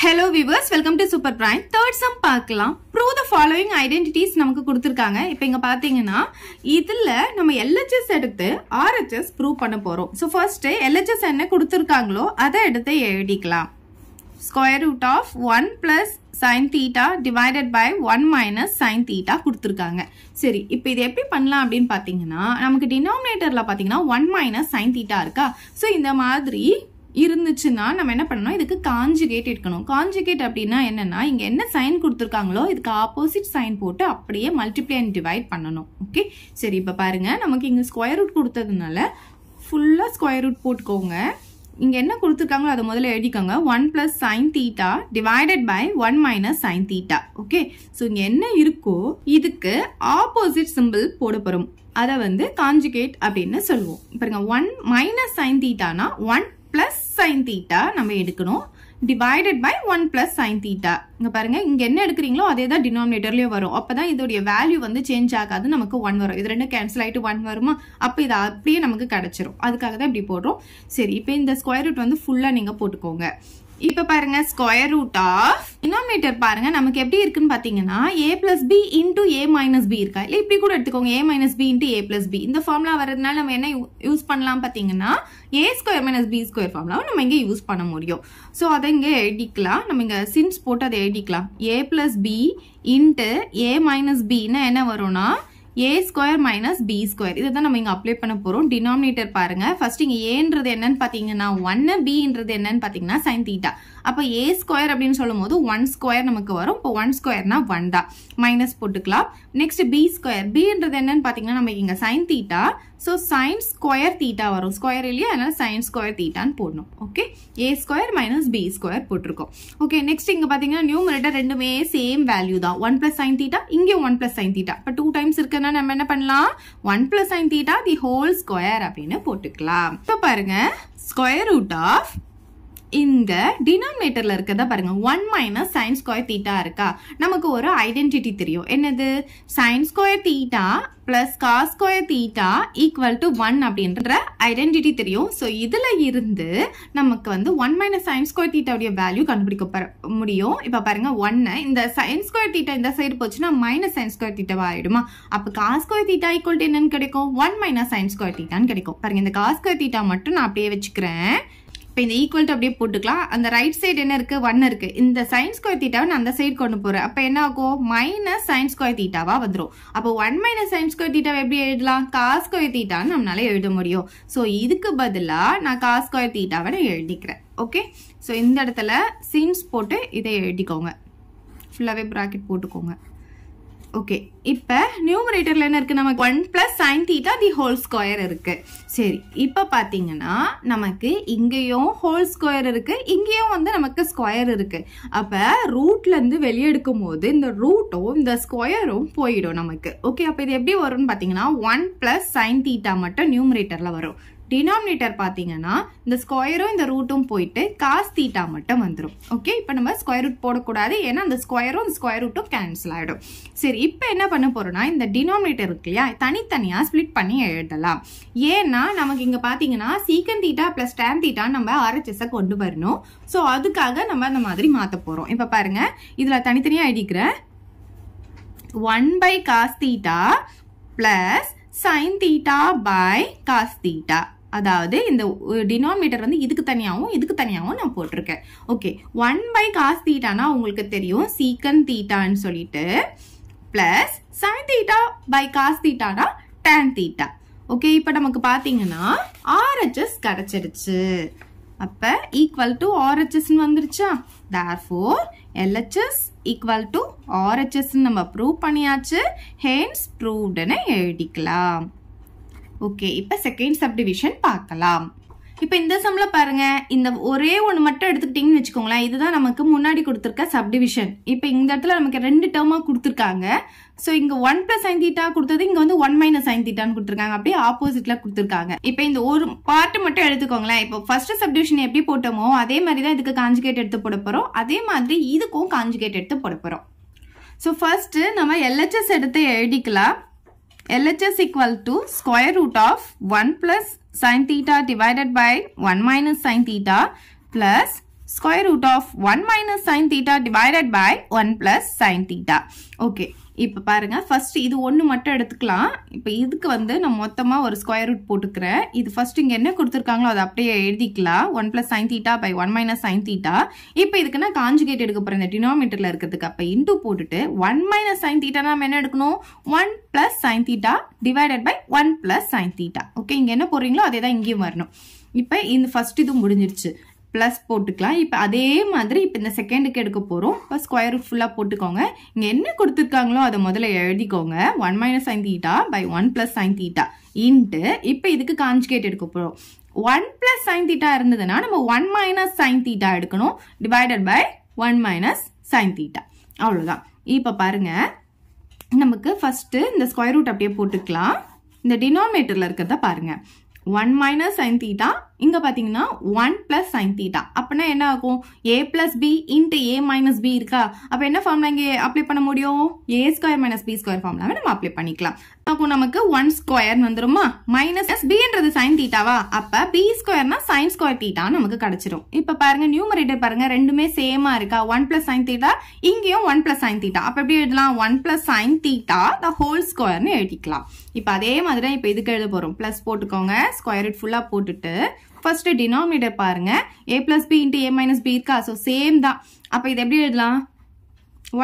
Hello viewers welcome to super prime third sum பார்க்கலாம். Prove the following identities நமக்கு கொடுத்துருக்காங்க. இப்போ இங்கே பாத்தீங்கன்னா இதில் நம்ம எல்ஹெச்எஸ் எடுத்து ஆர்ஹெச்எஸ் ப்ரூவ் பண்ண போகிறோம் ஸோ ஃபர்ஸ்ட்டு எல்ஹெச்எஸ் என்ன கொடுத்துருக்காங்களோ அதை எடுத்து எழுதிக்கலாம். Square root of one plus sine theta divided by one minus sine theta கொடுத்துருக்காங்க. சரி இப்போ இது எப்படி பண்ணலாம் அப்படின்னு பார்த்தீங்கன்னா நமக்கு டினாமினேட்டரில் பார்த்தீங்கன்னா ஒன் மைனஸ் சைன் தீட்டா இருக்கா? ஸோ இந்த மாதிரி இருந்துச்சுன்னா நம்ம என்ன பண்ணணும்? இதுக்கு காஞ்சுகேட் எடுக்கணும். காஞ்சுகேட் அப்படின்னா என்னன்னா இங்க என்ன சைன் கொடுத்துருக்காங்களோ இதுக்கு ஆப்போசிட் சைன் போட்டு அப்படியே மல்டிப்ளை அண்ட் டிவைட் பண்ணணும். ஓகே சரி இப்போ பாருங்க. நமக்கு இங்க ஸ்கொயர் ரூட் கொடுத்ததுனால ஃபுல்லா ஸ்கொயர் ரூட் போட்டுக்கோங்க. இங்க என்ன கொடுத்துருக்காங்களோ அதை முதல்ல எழுதிக்கோங்க. One plus sine theta divided by one minus sine theta okay so இங்க என்ன இருக்கோ இதுக்கு ஆப்போசிட் சிம்பிள் போட போறோம். அதை வந்து காஞ்சுகேட் அப்படின்னு சொல்லுவோம். பாருங்க ஒன் மைனஸ் சைன் தீட்டானா ஒன் சைன் தீட்டா நம்ம எடுக்கணும். Divided by one plus sine theta இங்க பாருங்க இங்க என்ன எடுக்கிறீங்களோ அதே தான் டினாமினேட்டர்லயும் வரும். அப்பதான் இதோடைய வேல்யூ வந்து சேஞ்ச் ஆகாது நமக்கு ஒன் வரும். இது ரெண்டும் கேன்சல் ஆயிட்டு ஒன் வருமா? அப்ப இது அப்படியே நமக்கு கிடைச்சிரும். அதுக்காக தான் இப்படி போடுறோம். சரி இப்போ இந்த ஸ்கொயர் ரூட் வந்து ஃபுல்லா நீங்க போட்டுக்கோங்க. இப்ப பாருங்க ஸ்கொயர் ரூட் ஆஃப் டினாமினேட்டர் பாருங்க நமக்கு எப்படி இருக்குன்னு பாத்தீங்கன்னா A plus B into A minus B இருக்கா? இல்ல இப்படி கூட எடுத்துக்கோங்க A minus B into A plus B இந்த ஃபார்முலா வர்றதுனால நம்ம என்ன யூஸ் பண்ணலாம் பாத்தீங்கன்னா A square minus B square ஃபார்முலாவை நம்ம இங்க யூஸ் பண்ண முடியும். ஸோ அதை இங்க எழுதிக்கலாம். நம்ம இங்க சின்ஸ் போட்டு அதை எழுதிக்கலாம். A plus B into A minus பின்னா என்ன வரும்னா A square minus B square இதை தான் நம்ம இங்கே அப்ளை பண்ண போகிறோம் டினாமினேட்டர் பாருங்க. ஃபர்ஸ்ட் இங்கே ஏன்றது என்னன்னு பார்த்தீங்கன்னா ஒன்னு பின்றது என்னன்னு பார்த்தீங்கன்னா சைன் தீட்டா அப்போ ஏ ஸ்கொயர் அப்படின்னு சொல்லும் போது ஒன் ஸ்கொயர் நமக்கு வரும். இப்போ ஒன் ஸ்கொயர்னா ஒன் தான். மைனஸ் போட்டுக்கலாம். நெக்ஸ்ட் பி ஸ்கொயர் பின்றது என்னன்னு பார்த்தீங்கன்னா நமக்கு இங்கே sine theta so sine square theta வரும். ஸ்கொயர் இல்லையா? அதனால சைன் ஸ்கொயர் தீட்டான்னு போடணும். Okay A square minus B square போட்டிருக்கோம். ஓகே நெக்ஸ்ட் இங்கே பார்த்தீங்கன்னா நியூமரேட்டர் ரெண்டுமே சேம் வேல்யூ தான். ஒன் பிளஸ் சைன் தீட்டா இங்கே ஒன் பிளஸ் சைன் தீட்டா இப்போ டூ டைம்ஸ் இருக்குன்னா நம்ம என்ன பண்ணலாம்? One plus sine theta the whole square அப்படின்னு போட்டுக்கலாம். இப்போ பாருங்க ஸ்கொயர் ரூட் ஆஃப் இந்த டினாமினேட்டர்ல இருக்கிறத பாருங்க. One minus sine square theta இருக்கா? நமக்கு ஒரு ஐடென்டிட்டி தெரியும். என்னது? Sine square theta plus cos square theta equal to one அப்படின்ற ஐடென்டிட்டி தெரியும். ஸோ இதுல இருந்து நமக்கு வந்து ஒன் மைனஸ் சைன் ஸ்கொயர் தீட்டாவுடைய வேல்யூ கண்டுபிடிக்க முடியும். இப்போ பாருங்க ஒன்னு இந்த சைன் ஸ்கொயர் தீட்டா இந்த சைடு போச்சுன்னா மைனஸ் சைன் ஸ்கொயர் தீட்டாவா ஆயிடுமா? அப்போ cos square theta equal to என்னன்னு கிடைக்கும்? ஒன் மைனஸ் சைன் ஸ்கொயர் தீட்டான்னு கிடைக்கும். பாருங்க இந்த காஸ் ஸ்கொயர் தீட்டா மட்டும் நான் அப்படியே வச்சுக்கிறேன். இப்போ இந்த ஈக்குவல் அப்படியே போட்டுக்கலாம். அந்த ரைட் சைடு என்ன இருக்குது ஒன் இருக்குது இந்த சைன் ஸ்கொயர் தீட்டாவை நான் அந்த சைடு கொண்டு போகிறேன் அப்போ என்ன ஆகும்? மைனஸ் சைன் ஸ்கொயர் தீட்டாவாக வந்துடும் அப்போ ஒன் மைனஸ் சைன் ஸ்கொயர் தீட்டாவை எப்படி எழுதலாம்? காஸ் ஸ்கொயர் தீட்டான்னு நம்மளால எழுத முடியும். ஸோ இதுக்கு பதிலாக நான் காஸ் ஸ்கொயர் தீட்டாவை நான் எழுதிக்கிறேன். ஓகே ஸோ இந்த இடத்துல சீன்ஸ் போட்டு இதை எழுதிக்கோங்க. ஃபுல்லாகவே ப்ராக்கெட் போட்டுக்கோங்க. ஓகே இப்போ நியூமரேட்டரில் என்ன இருக்குது நமக்கு one plus sine theta the whole square இருக்குது சரி இப்போ பார்த்தீங்கன்னா நமக்கு இங்கேயும் ஹோல் ஸ்கொயர் இருக்குது இங்கேயும் வந்து நமக்கு ஸ்கொயர் இருக்குது அப்போ ரூட்லேருந்து வெளியே வெளியெடுக்கும் போது இந்த ரூட்டும் இந்த ஸ்கொயரும் போயிடும் நமக்கு. ஓகே அப்போ இது எப்படி வரும்னு பார்த்தீங்கன்னா ஒன் ப்ளஸ் சைன் தீட்டா மட்டும் நியூமரேட்டரில் வரும். டினாமினேட்டர் பார்த்தீங்கன்னா இந்த ஸ்கொயரும் இந்த ரூட்டும் போயிட்டு காஸ் தீட்டா மட்டும் வந்துடும் ஓகே இப்போ நம்ம ஸ்கொயர் ரூட் போடக்கூடாது. ஏன்னா அந்த ஸ்கொயரும் இந்த ஸ்கொயர் ரூட்டும் கேன்சல் ஆகிடும் சரி இப்போ என்ன பண்ண போகிறோம்னா இந்த டினாமினேட்டர் இருக்கு இல்லையா? தனித்தனியாக ஸ்ப்ளிட் பண்ணி எழுதலாம். ஏன்னா நமக்கு இங்கே பார்த்தீங்கன்னா சீக்கன் தீட்டா ப்ளஸ் டேன் தீட்டா நம்ம ஆர்ஹெச்எஸை கொண்டு வரணும். ஸோ அதுக்காக நம்ம அந்த மாதிரி மாற்ற போகிறோம் இப்போ பாருங்கள் இதில் தனித்தனியாக எழுதிக்கிறேன் one by cos theta plus sine theta by cos theta அதாவது இந்த டினாமினேட்டர் வந்து இதுக்கு தனியாகவும் இதுக்கு தனியாகவும் நான் போட்டிருக்கேன். ஓகே ஒன் பை காஸ் தீட்டானா உங்களுக்கு தெரியும். சீக்கன் தீட்டான்னு சொல்லிட்டு plus sine theta by cos தீட்டானா tan theta okay இப்போ நமக்கு பார்த்தீங்கன்னா ஆர்ஹெச்எஸ் கிடச்சிருச்சு. அப்போ ஈக்குவல் டு ஆர்ஹெச்எஸ்ன்னு வந்துருச்சா? தேர்ஃபோர் எல்ஹெச்எஸ் ஈக்குவல் டு ஆர்ஹெச்எஸ்ன்னு நம்ம ப்ரூவ் பண்ணியாச்சு. ஹேன்ஸ் ப்ரூவ்டுன்னு எழுதிக்கலாம். ஓகே இப்போ செகண்ட் சப்டிவிஷன் பார்க்கலாம். இப்போ இந்த சம்ல பாருங்க இந்த ஒரே ஒன்று மட்டும் எடுத்துக்கிட்டீங்கன்னு வச்சுக்கோங்களேன் இதுதான் நமக்கு முன்னாடி கொடுத்துருக்க சப்டிவிஷன் இப்போ இந்த இடத்துல நமக்கு ரெண்டு டேர்மாக கொடுத்துருக்காங்க. ஸோ இங்க ஒன் பிளஸ் சைன் தீட்டா கொடுத்தது இங்க வந்து ஒன் மைனஸ் சைன் தீட்டான்னு கொடுத்துருக்காங்க. அப்படியே ஆப்போசிட்ல கொடுத்துருக்காங்க. இப்போ இந்த ஒரு பார்ட் மட்டும் எடுத்துக்கோங்களேன். இப்போ ஃபர்ஸ்ட் சப்டிவிஷன் எப்படி போட்டோமோ அதே மாதிரி தான் இதுக்கு காஞ்சுகேட் எடுத்து போட போறோம். அதே மாதிரி இதுக்கும் காஞ்சுகேட் எடுத்து போட போறோம். ஸோ ஃபர்ஸ்ட் நம்ம எல்ஹெச்எஸ் எடுத்து எழுதிக்கலாம். LHS equal to square root of 1 plus sine theta divided by 1 minus sine theta plus square root of 1 minus sine theta divided by 1 plus sine theta. Okay. இப்போ பாருங்க first இது ஒன்று மட்டும் எடுத்துக்கலாம். இப்போ இதுக்கு வந்து நான் மொத்தமாக ஒரு ஸ்கொயர் ரூட் போட்டுக்கிறேன். இது ஃபர்ஸ்ட் இங்கே என்ன கொடுத்துருக்காங்களோ அதை அப்படியே எழுதிக்கலாம். One plus sine theta by one minus sine theta இப்போ இதுக்கு நான் காஞ்சுகேட் எடுக்க போகிறேன் இந்த டினாமீட்டரில் இருக்கிறதுக்கு. அப்போ இன்டூ போட்டுட்டு ஒன் மைனஸ் சைன் தீட்டா நம்ம என்ன எடுக்கணும்? One plus sine theta divided by one plus sine theta okay இங்கே என்ன போடுறீங்களோ அதே தான் இங்கேயும் வரணும். இப்போ இந்த ஃபர்ஸ்ட் இது முடிஞ்சிருச்சு. ப்ளஸ் போட்டுக்கலாம். இப்போ அதே மாதிரி இப்போ இந்த செகண்டுக்கு எடுக்க போகிறோம் இப்போ ஸ்கொயர் ரூட் ஃபுல்லாக போட்டுக்கோங்க. இங்கே என்ன கொடுத்துருக்காங்களோ அதை முதல்ல எழுதிக்கோங்க. One minus sine theta by one plus sine theta into இப்போ இதுக்கு காஞ்சுகேட் எடுக்க போகிறோம் ஒன் ப்ளஸ் சைன் தீட்டா இருந்ததுன்னா நம்ம ஒன் மைனஸ் சைன் தீட்டா எடுக்கணும். Divided by one minus sine theta அவ்வளோதான் இப்போ பாருங்க. நமக்கு ஃபஸ்ட்டு இந்த ஸ்கொயர் ரூட் அப்படியே போட்டுக்கலாம். இந்த டினாமினேட்டரில் இருக்கிறத பாருங்க. ஒன் மைனஸ் சைன் தீட்டா இங்கே பார்த்தீங்கன்னா ஒன் ப்ளஸ் சைன் தீட்டா அப்படின்னா என்ன ஆகும்? A plus B into A minus B இருக்கா? அப்போ என்ன ஃபார்ம்ல இங்கே அப்ளை பண்ண முடியும்? A square minus B square ஃபார்ம்லாவே நம்ம அப்ளை பண்ணிக்கலாம். அப்போ நமக்கு ஒன் ஸ்கொயர் வந்துருமா? மைனஸ் பின்றது சைன் தீட்டாவா அப்போ பி ஸ்கொயர்னா சைன் ஸ்கொயர் தீட்டா நமக்கு கிடைச்சிரும். இப்போ பாருங்க நியூமரேட்டர் பாருங்க ரெண்டுமே சேமா இருக்கா? ஒன் பிளஸ் சைன் தீட்டா இங்கேயும் ஒன் பிளஸ் சைன் தீட்டா அப்போ எப்படி எழுதலாம்? One plus sine theta the whole ஸ்கொயர்னு எழுதிக்கலாம். இப்போ அதே மாதிரி இப்ப இப்போ இதுக்கு எழுத போகிறோம் ப்ளஸ் போட்டுக்கோங்க ஸ்கொயர் ஃபுல்லா ஃபுல்லாக போட்டுட்டு ஃபர்ஸ்ட் டினாமினேட்டர் பாருங்க. A plus B into A minus B இருக்கா? ஸோ சேம் தான். அப்போ இது எப்படி எழுதலாம்?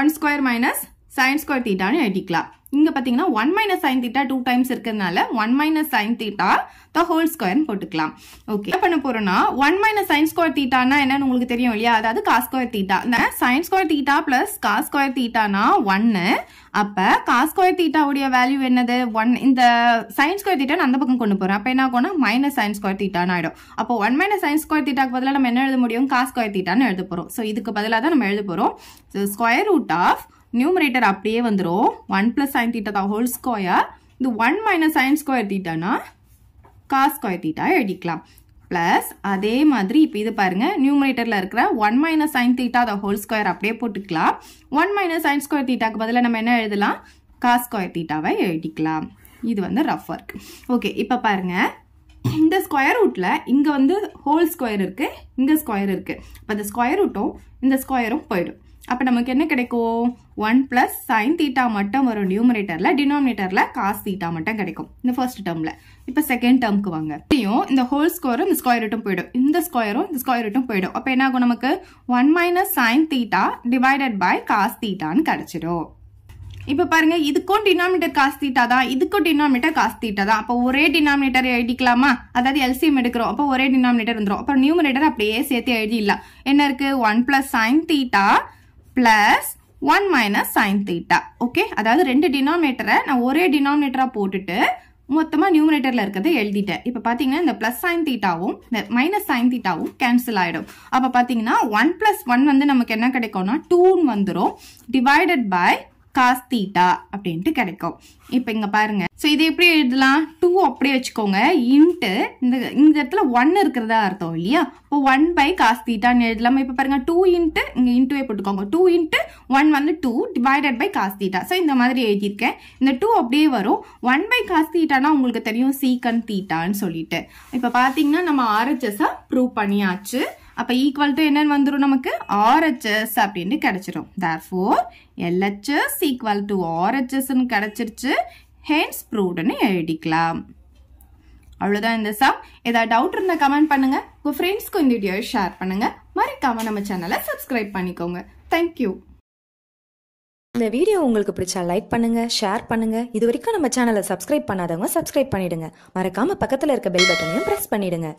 One square minus sine square தீட்டான்னு எழுதிக்கலாம். இங்க பாத்தீங்கன்னா one minus sine theta two times இருக்கிறதுனால one minus sine theta the whole ஸ்கொயர்னு போட்டுக்கலாம். ஓகே என்ன பண்ண போறோம்னா ஒன் மைனஸ் சைன் ஸ்கொயர் தீட்டானா என்னன்னு உங்களுக்கு தெரியும் இல்லையா? அதாவது காஸ் ஸ்கொயர் தீட்டா இந்த sine square theta plus cos square தீட்டானா ஒன்னு அப்ப காஸ் ஸ்கொயர் தீட்டாவுடைய வேல்யூ என்னது? ஒன் இந்த சைன் ஸ்கொயர் தீட்டா அந்த பக்கம் கொண்டு போறோம் அப்ப என்ன ஆகும்னா மைனஸ் சைன் ஸ்கொயர் தீட்டான்னு ஆயிடும். அப்போ ஒன் மைனஸ் சைன் ஸ்கொயர் தீட்டாக்கு பதிலாக நம்ம என்ன எழுத முடியும்? காஸ் ஸ்கொயர் தீட்டான்னு எழுத போறோம். ஸோ இதுக்கு பதிலாக தான் நம்ம எழுத போறோம். ஸ்கொயர் ரூட் ஆஃப் நியூமரேட்டர் அப்படியே வந்துடும் ஒன் பிளஸ் சைன் தீட்டா தான் ஹோல் ஸ்கொயர் இது ஒன் மைனஸ் சைன் ஸ்கொயர் தீட்டானா காஸ் ஸ்கொயர் தீட்டா எழுதிக்கலாம். ப்ளஸ் அதே மாதிரி இப்போ இது பாருங்க நியூமரேட்டரில் இருக்கிற one minus sine theta the whole square அப்படியே போட்டுக்கலாம். ஒன் மைனஸ் சைன் ஸ்கொயர் தீட்டாக்கு பதிலாக நம்ம என்ன எழுதலாம்? காஸ் ஸ்கொயர் தீட்டாவை எழுதிக்கலாம். இது வந்து ரஃப் ஒர்க் ஓகே இப்போ பாருங்க. இந்த ஸ்கொயர் ரூட்ல இங்க வந்து ஹோல் ஸ்கொயர் இருக்கு இந்த ஸ்கொயர் இருக்கு. அப்ப இந்த ஸ்கொயர் ரூட்டும் இந்த ஸ்கொயரும் போயிடும். அப்போ நமக்கு என்ன கிடைக்கும்? ஒன் பிளஸ் சைன் தீட்டா மட்டும் வரும் நியூமரேட்டரில் டினாமினேட்டரில் காஸ் தீட்டா மட்டும் கிடைக்கும். இந்த ஃபர்ஸ்ட் டேர்மில் இப்போ செகண்ட் டேர்ம்க்கு வாங்க. இப்படியும் இந்த ஹோல் ஸ்கொயரும் இந்த ஸ்கொயர் ரூட்டும் போயிடும். இந்த ஸ்கொயரும் இந்த ஸ்கொயர் ரூட்டும் போயிடும். அப்போ என்ன ஆகும் நமக்கு? One minus sine theta divided by cos தீட்டான்னு கிடைச்சிடும். இப்போ பாருங்க இதுக்கும் டினாமினேட்டர் காஸ் தீட்டா தான் இதுக்கும் டினாமினேட்டர் காஸ் தீட்டா தான். அப்போ ஒரே டினாமினேட்டர் எழுதிக்கலாமா? அதாவது எல்சிஎம் எடுக்கிறோம். அப்போ ஒரே டினாமினேட்டர் வந்துடும் அப்போ நியூமினேட்டர் அப்படியே சேர்த்து எழுதிடலாம் என்ன இருக்கு? One plus sine theta plus one minus sine theta okay அதாவது ரெண்டு டினாமினேட்டரை நான் ஒரே டினாமினேட்டரா போட்டுட்டு மொத்தமாக நியூமரேட்டர்ல இருக்கிறத எழுதிட்டேன். இப்போ பார்த்தீங்கன்னா இந்த ப்ளஸ் சைன் தீட்டாவும் இந்த மைனஸ் சைன் தீட்டாவும் கேன்சல் ஆகிடும் அப்போ பார்த்தீங்கன்னா ஒன் ப்ளஸ் ஒன் வந்து நமக்கு என்ன கிடைக்கும்னா டூன்னு வந்துடும் டிவைடட் பை காஸ் தீட்டா அப்படின்ட்டு கிடைக்கும். இப்போ இங்கே பாருங்க. ஸோ இது எப்படி எழுதலாம்? டூ அப்படியே வச்சுக்கோங்க. இன்ட்டு இந்த இந்த இடத்துல ஒன் இருக்கிறதா அர்த்தம் இல்லையா? இப்போ ஒன் பை காஸ் தீட்டான்னு எழுதலாமா? இப்போ பாருங்க டூ இன்ட்டு இங்கே இன்ட்டுவே போட்டுக்கோங்க. டூ இன்ட்டு ஒன் வந்து two divided by cos theta so இந்த மாதிரி எழுதியிருக்கேன். இந்த டூ அப்படியே வரும். ஒன் பை காஸ் தீட்டானா உங்களுக்கு தெரியும் சீக்கன் தீட்டான்னு சொல்லிட்டு. இப்போ பார்த்தீங்கன்னா நம்ம ஆர்ஹெச்எஸ்ஸாக ப்ரூவ் பண்ணியாச்சு. அப்போ ஈக்குவல் டு என்னன்னு வந்துடும் நமக்கு? ஆர்ஹெச்எஸ் அப்படின்னு கிடைச்சிரும். தேர்ஃபோர் எல்ஹெச்எஸ் ஈக்குவல் டு ஆர்ஹெச்எஸ்ன்னு கிடச்சிருச்சு. ஹென்ஸ் ப்ரூவ்டுன்னு எழுதிக்கலாம். அவ்வளோதான் இந்த சம் ஏதாவது டவுட் இருந்தால் கமெண்ட் பண்ணுங்கள் உங்கள் ஃப்ரெண்ட்ஸ்க்கும் இந்த வீடியோவை ஷேர் பண்ணுங்கள் மறக்காமல் நம்ம சேனலை சப்ஸ்கிரைப் பண்ணிக்கோங்க. தேங்க்யூ இந்த வீடியோ உங்களுக்கு பிடிச்சா லைக் பண்ணுங்க ஷேர் பண்ணுங்க. இது வரைக்கும் நம்ம சேனலை சப்ஸ்கிரைப் பண்ணாதவங்க சப்ஸ்கிரைப் பண்ணிடுங்க. மறக்காம பக்கத்தில் இருக்க பெல் பட்டனையும் பிரஸ் பண்ணிடுங்க.